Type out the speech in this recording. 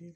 big